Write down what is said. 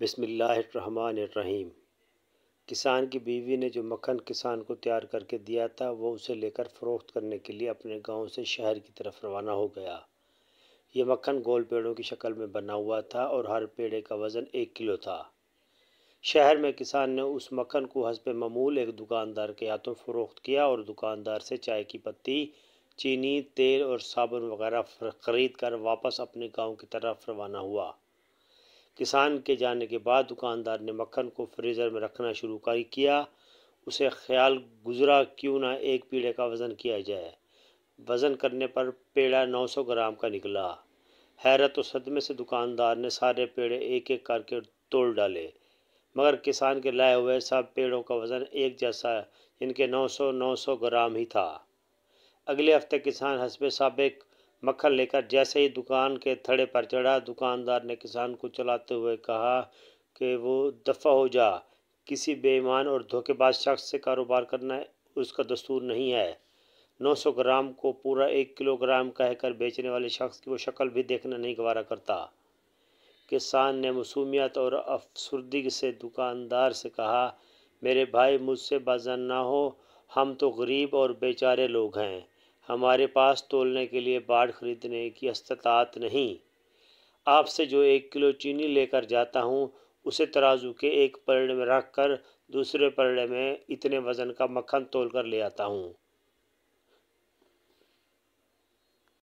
बिसमीम किसान की बीवी ने जो मक्खन किसान को तैयार करके दिया था, वो उसे लेकर फ़रोख्त करने के लिए अपने गाँव से शहर की तरफ़ रवाना हो गया। ये मक्खन गोल पेड़ों की शक्ल में बना हुआ था और हर पेड़े का वज़न एक किलो था। शहर में किसान ने उस मक्खन को हसब ममूल, एक दुकानदार के हाथों फ़रोख्त किया और दुकानदार से चाय की पत्ती, चीनी, तेल और साबुन वगैरह ख़रीद कर वापस अपने गाँव की तरफ़ रवाना हुआ। किसान के जाने के बाद दुकानदार ने मक्खन को फ्रीज़र में रखना शुरू कर किया। उसे ख्याल गुजरा, क्यों ना एक पीढ़े का वज़न किया जाए। वज़न करने पर पेड़ा 900 ग्राम का निकला। हैरत और सदमे से दुकानदार ने सारे पेड़े एक एक करके तोड़ डाले। मगर किसान के लाए हुए सब पेड़ों का वज़न एक जैसा इनके 900 900 ग्राम ही था। अगले हफ़्ते किसान हसब सबक मक्खन लेकर जैसे ही दुकान के थड़े पर चढ़ा, दुकानदार ने किसान को चलाते हुए कहा कि वो दफ़ा हो जा। किसी बेईमान और धोखेबाज शख्स से कारोबार करना उसका दस्तूर नहीं है। 900 ग्राम को पूरा एक किलोग्राम कहकर बेचने वाले शख्स की वो शक्ल भी देखना नहीं गवारा करता। किसान ने मसूमियत और अफसरदगी से दुकानदार से कहा, मेरे भाई मुझसे बाजन ना हो, हम तो गरीब और बेचारे लोग हैं। हमारे पास तोलने के लिए बाढ़ खरीदने की अस्तात नहीं। आपसे जो एक किलो चीनी लेकर जाता हूँ, उसे तराजू के एक पलड़े में रख कर दूसरे पलड़े में इतने वज़न का मक्खन तोल कर ले आता हूँ।